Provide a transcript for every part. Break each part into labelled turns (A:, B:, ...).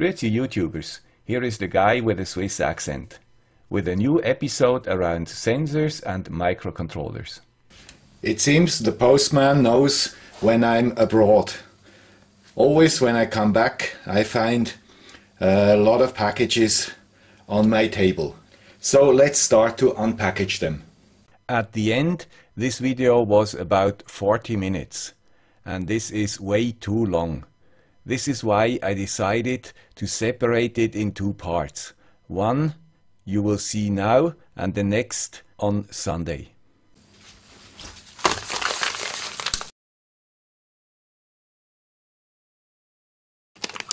A: Grüezi YouTubers, here is the guy with a Swiss accent, with a new episode around sensors and microcontrollers.
B: It seems the postman knows when I'm abroad. Always when I come back, I find a lot of packages on my table. So let's start to unpackage them.
A: At the end, this video was about 40 minutes, and this is way too long. This is why I decided to separate it in two parts. One you will see now and the next on Sunday.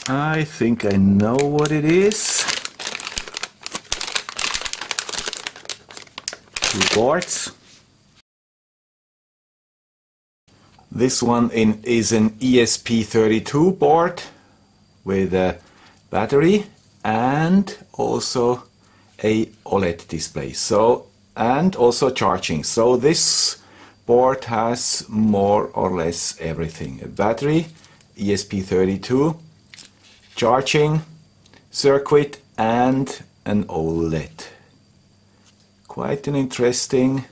B: I think I know what it is. Two boards. This one in, is an ESP32 board with a battery and also a OLED display. So and also charging. So this board has more or less everything. A battery, ESP32, charging circuit and an OLED. Quite an interesting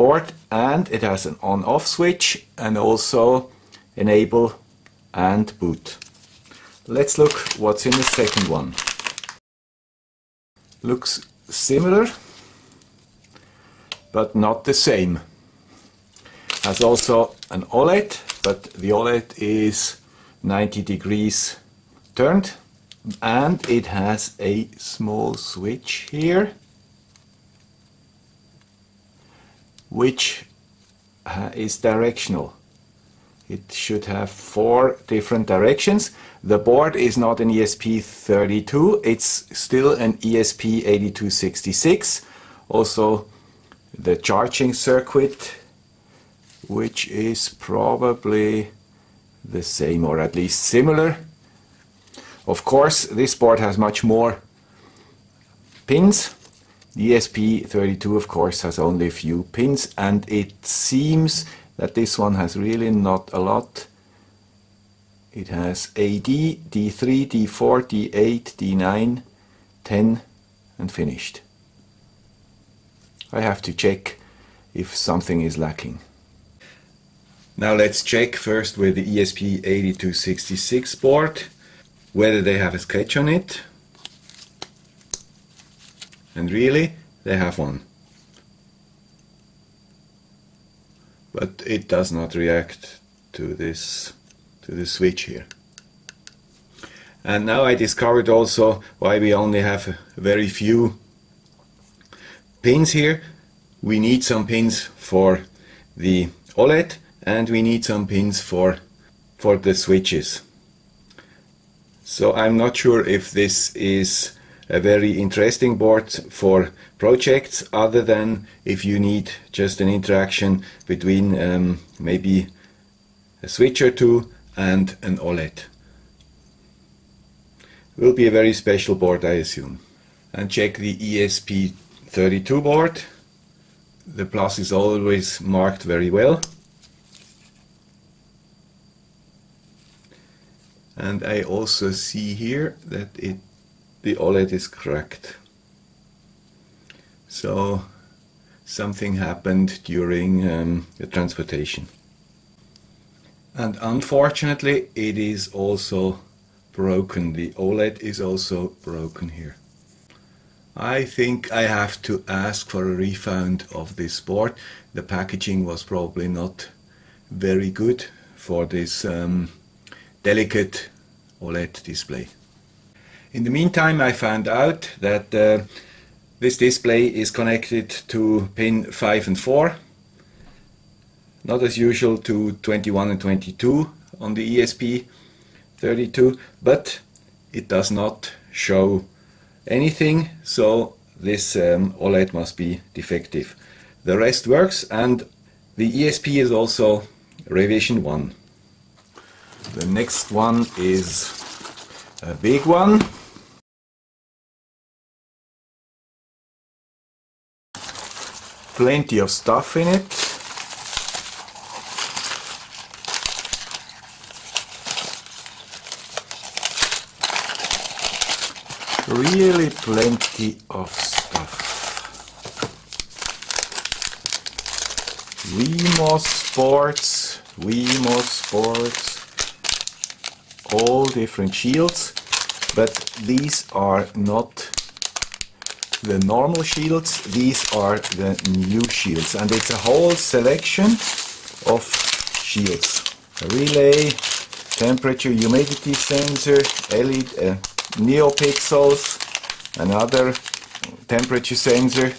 B: board and it has an on-off switch and also enable and boot. Let's look what's in the second one. Looks similar but not the same. Has also an OLED but the OLED is 90 degrees turned and it has a small switch here which uh, is directional. It should have four different directions. The board is not an ESP32, it's still an ESP8266. Also the charging circuit, which is probably the same or at least similar. Of course, this board has much more pins the ESP32 of course has only a few pins and it seems that this one has really not a lot. It has AD, D3, D4, D8, D9, 10 and finished. I have to check if something is lacking. Now let's check first with the ESP8266 board whether they have a sketch on it and really, they have one. But it does not react to this to the switch here. And now I discovered also why we only have very few pins here. We need some pins for the OLED and we need some pins for for the switches. So I'm not sure if this is a very interesting board for projects other than if you need just an interaction between um, maybe a switch or two and an OLED. Will be a very special board I assume. And check the ESP32 board. The plus is always marked very well. And I also see here that it the OLED is cracked. So something happened during um, the transportation. And unfortunately it is also broken. The OLED is also broken here. I think I have to ask for a refund of this board. The packaging was probably not very good for this um, delicate OLED display. In the meantime, I found out that uh, this display is connected to pin 5 and 4, not as usual to 21 and 22 on the ESP32, but it does not show anything, so this um, OLED must be defective. The rest works and the ESP is also revision 1. The next one is a big one. Plenty of stuff in it. really plenty of stuff. Wemos Sports, Wemos Sports, all different shields, but these are not the normal shields, these are the new shields, and it's a whole selection of shields. A relay, temperature, humidity sensor, LED, uh, NeoPixels, another temperature sensor,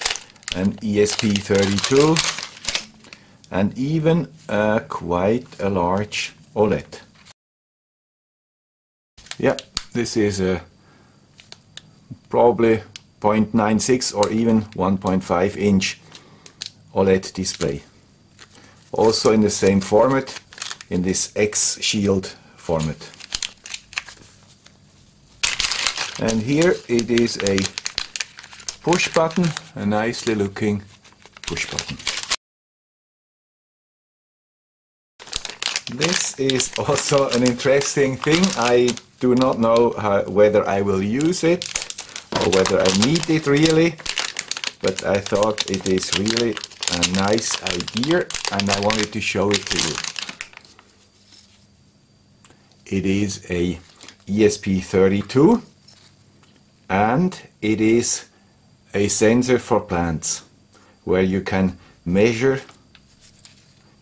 B: an ESP32, and even uh, quite a large OLED. Yeah, this is a probably 0.96 or even 1.5 inch OLED display. Also in the same format, in this X Shield format. And here it is a push button, a nicely looking push button. This is also an interesting thing. I do not know how, whether I will use it whether I need it really, but I thought it is really a nice idea and I wanted to show it to you. It is a ESP32 and it is a sensor for plants where you can measure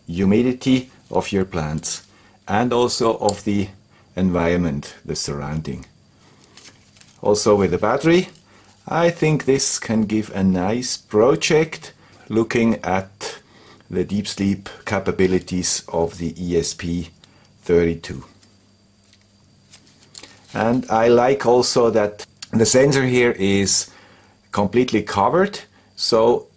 B: humidity of your plants and also of the environment, the surrounding. Also with the battery, I think this can give a nice project looking at the deep sleep capabilities of the ESP32. And I like also that the sensor here is completely covered, so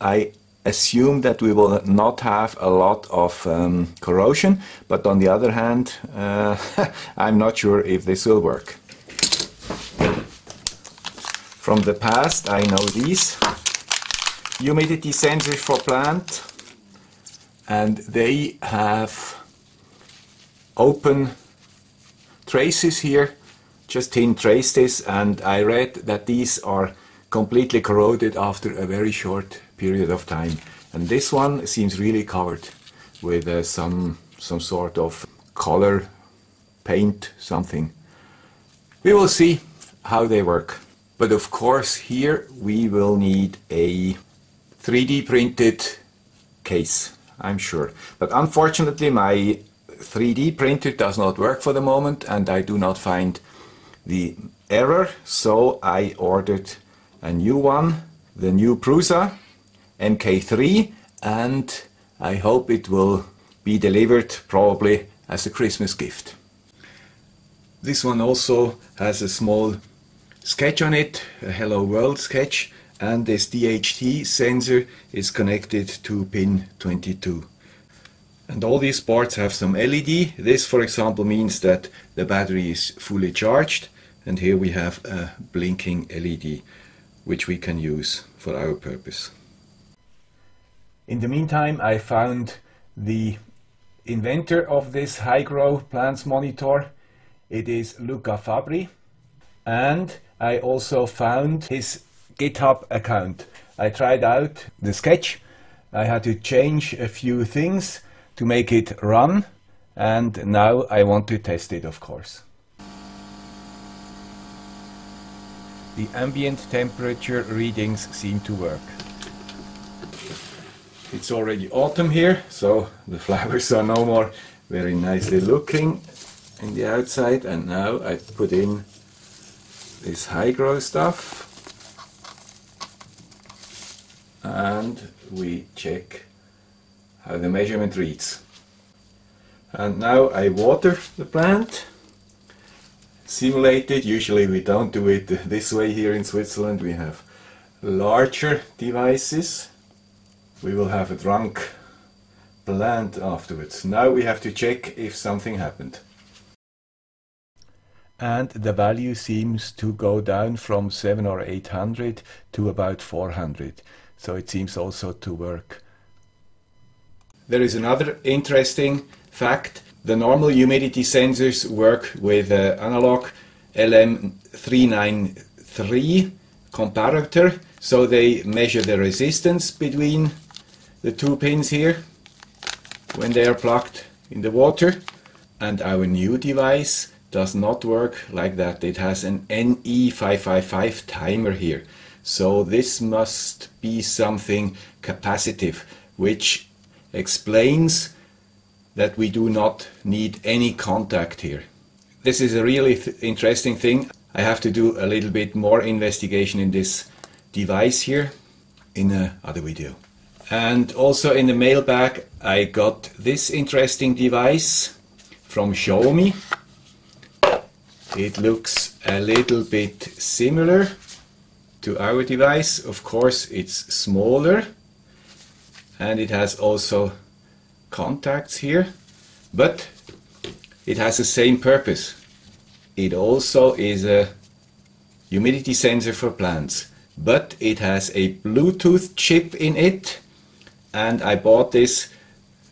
B: I assume that we will not have a lot of um, corrosion, but on the other hand, uh, I'm not sure if this will work. From the past, I know these humidity sensors for plant, and they have open traces here, just thin traces, and I read that these are completely corroded after a very short period of time. And this one seems really covered with uh, some, some sort of color, paint, something. We will see how they work. But of course here we will need a 3D printed case, I'm sure. But unfortunately my 3D printer does not work for the moment and I do not find the error, so I ordered a new one, the new Prusa MK3 and I hope it will be delivered probably as a Christmas gift. This one also has a small sketch on it, a Hello World sketch, and this DHT sensor is connected to pin 22. And all these parts have some LED. This, for example, means that the battery is fully charged. And here we have a blinking LED, which we can use for our purpose. In the meantime, I found the inventor of this HiGrow plants monitor. It is Luca Fabbri. And I also found his GitHub account. I tried out the sketch. I had to change a few things to make it run. And now I want to test it, of course. The ambient temperature readings seem to work. It's already autumn here, so the flowers are no more very nicely looking in the outside. And now I put in this HiGrow stuff and we check how the measurement reads. And now I water the plant. Simulated, usually we don't do it this way here in Switzerland. We have larger devices we will have a drunk plant afterwards. Now we have to check if something happened. And the value seems to go down from 7 or 800 to about 400. So it seems also to work. There is another interesting fact. The normal humidity sensors work with uh, analog LM393 comparator. So they measure the resistance between the two pins here when they are plugged in the water. And our new device does not work like that. It has an NE555 timer here. So this must be something capacitive, which explains that we do not need any contact here. This is a really th interesting thing. I have to do a little bit more investigation in this device here in another video. And also in the mailbag I got this interesting device from Xiaomi. It looks a little bit similar to our device. Of course it's smaller and it has also contacts here but it has the same purpose. It also is a humidity sensor for plants but it has a Bluetooth chip in it and I bought this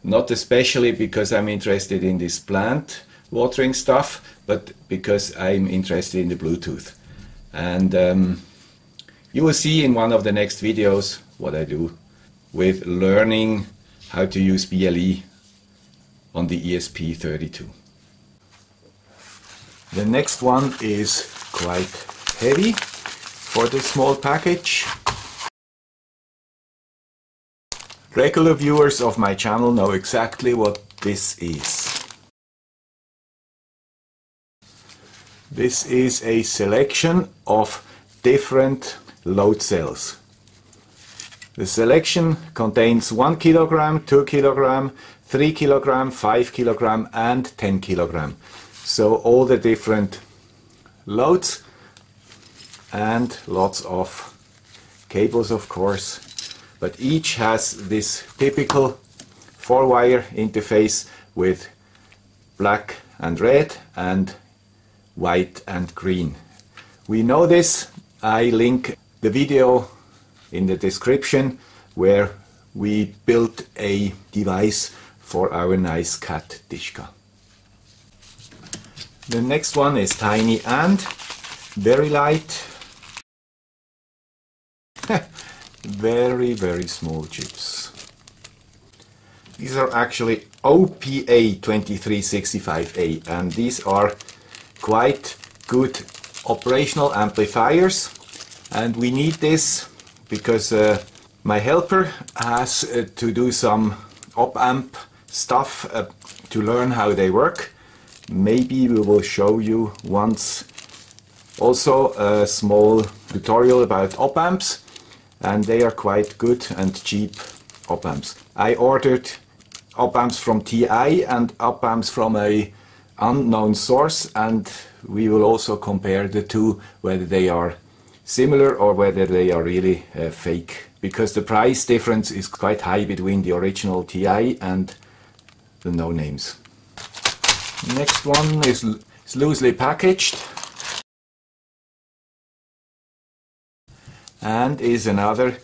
B: not especially because I'm interested in this plant watering stuff, but because I'm interested in the Bluetooth. And um, you will see in one of the next videos what I do with learning how to use BLE on the ESP32. The next one is quite heavy for this small package. Regular viewers of my channel know exactly what this is. This is a selection of different load cells. The selection contains 1 kilogram, 2 kilogram, 3 kilogram, 5 kilogram and 10 kilogram. So all the different loads and lots of cables of course but each has this typical four wire interface with black and red and white and green. We know this. I link the video in the description where we built a device for our nice cat Dishka. The next one is tiny and very light very, very small chips. These are actually OPA 2365A and these are quite good operational amplifiers and we need this because uh, my helper has uh, to do some op amp stuff uh, to learn how they work. Maybe we will show you once also a small tutorial about op amps and they are quite good and cheap op amps. I ordered op amps from TI and op amps from a unknown source and we will also compare the two whether they are similar or whether they are really uh, fake because the price difference is quite high between the original TI and the no names. Next one is, is loosely packaged and is another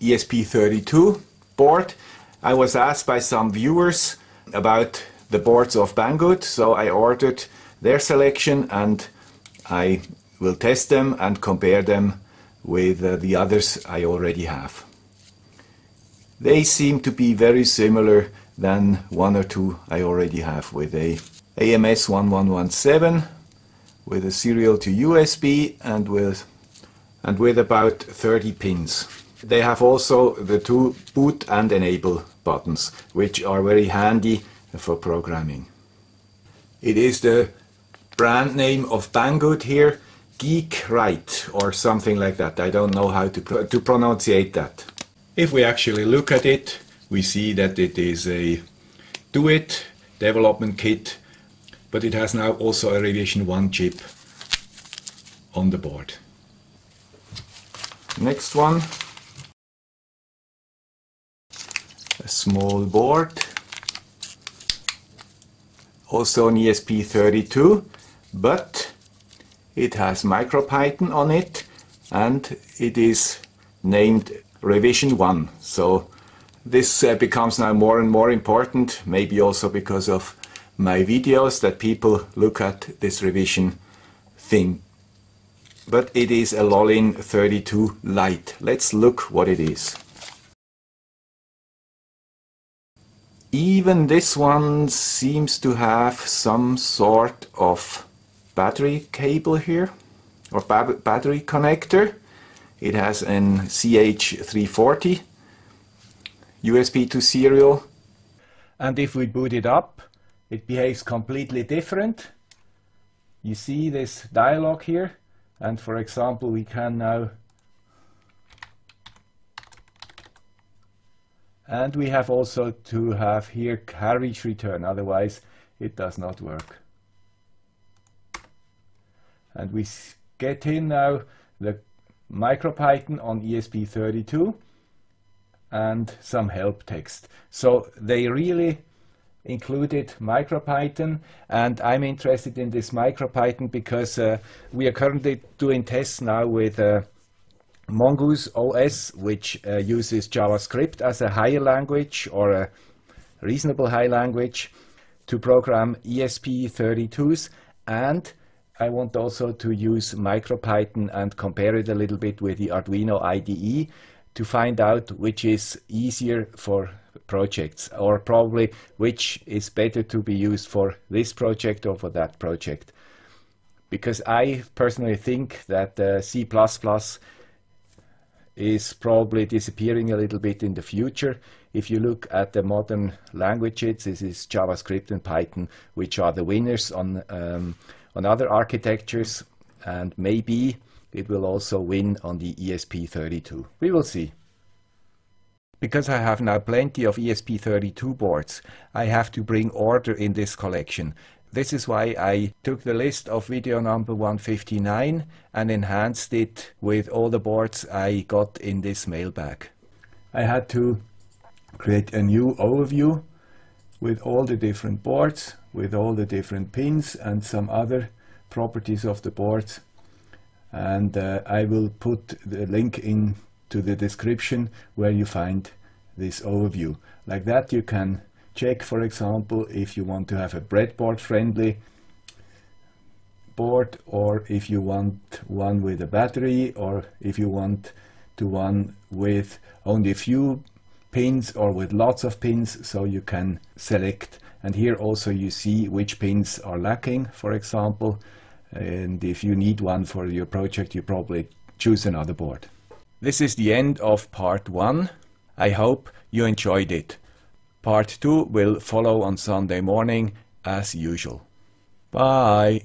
B: ESP32 board. I was asked by some viewers about the boards of Banggood, so I ordered their selection and I will test them and compare them with uh, the others I already have. They seem to be very similar than one or two I already have with a AMS 1117 with a serial to USB and with and with about 30 pins. They have also the two boot and enable buttons, which are very handy for programming. It is the brand name of Banggood here, Geekcreit or something like that. I don't know how to, pro to pronunciate that. If we actually look at it, we see that it is a do-it development kit, but it has now also a Revision 1 chip on the board. Next one. A small board. Also an ESP32, but it has MicroPython on it and it is named Revision 1. So this uh, becomes now more and more important, maybe also because of my videos that people look at this revision thing. But it is a Lolin 32 Lite. Let's look what it is. Even this one seems to have some sort of battery cable here or battery connector. It has an CH340 USB to serial.
A: And if we boot it up, it behaves completely different. You see this dialog here, and for example, we can now and we have also to have here carriage return, otherwise it does not work. And we get in now the MicroPython on ESP32 and some help text. So they really included MicroPython and I'm interested in this MicroPython because uh, we are currently doing tests now with uh, Mongoose OS which uh, uses JavaScript as a higher language or a reasonable high language to program ESP32s and I want also to use MicroPython and compare it a little bit with the Arduino IDE to find out which is easier for projects or probably which is better to be used for this project or for that project. Because I personally think that uh, C++ is probably disappearing a little bit in the future. If you look at the modern languages, this is JavaScript and Python, which are the winners on um, on other architectures and maybe it will also win on the ESP32. We will see. Because I have now plenty of ESP32 boards, I have to bring order in this collection. This is why I took the list of video number 159 and enhanced it with all the boards I got in this mailbag. I had to create a new overview with all the different boards, with all the different pins and some other properties of the boards. And uh, I will put the link in to the description where you find this overview. Like that you can check, for example, if you want to have a breadboard friendly board or if you want one with a battery or if you want to one with only a few pins or with lots of pins so you can select and here also you see which pins are lacking for example and if you need one for your project you probably choose another board. This is the end of part one. I hope you enjoyed it. Part two will follow on Sunday morning as usual. Bye!